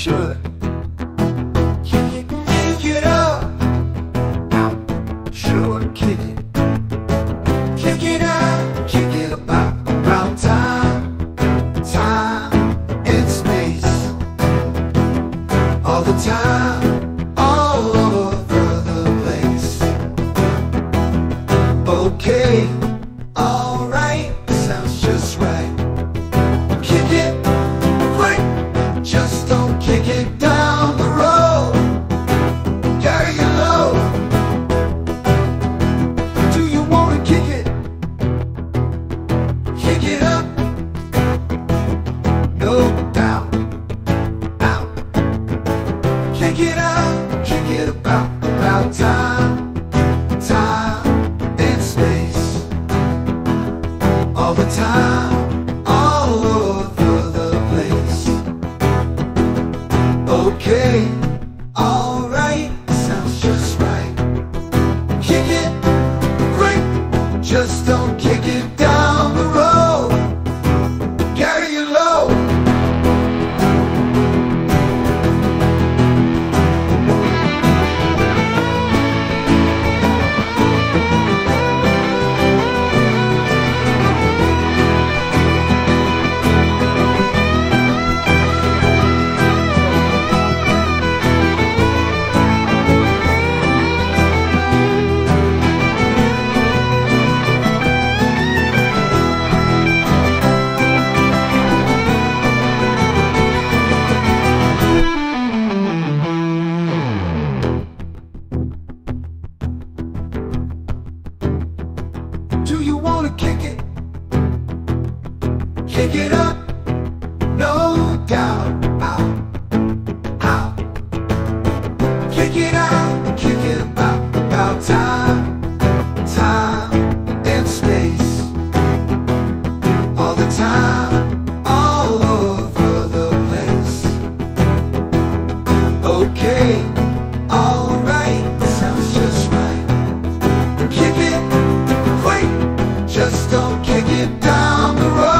should. Kick it, up. Sure, kick it. Kick it up, kick it about, about time, time and space. All the time, all over the place. Okay, alright, time, time and space. All the time, all over the place. Okay, alright, sounds just right. Kick it, great, just don't kick it. pick it up, no doubt. Kick it out, kick it about time, time space. All the time, all over the place. Okay, alright, sounds just right. Kick it, just don't kick it down the road.